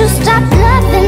you stop loving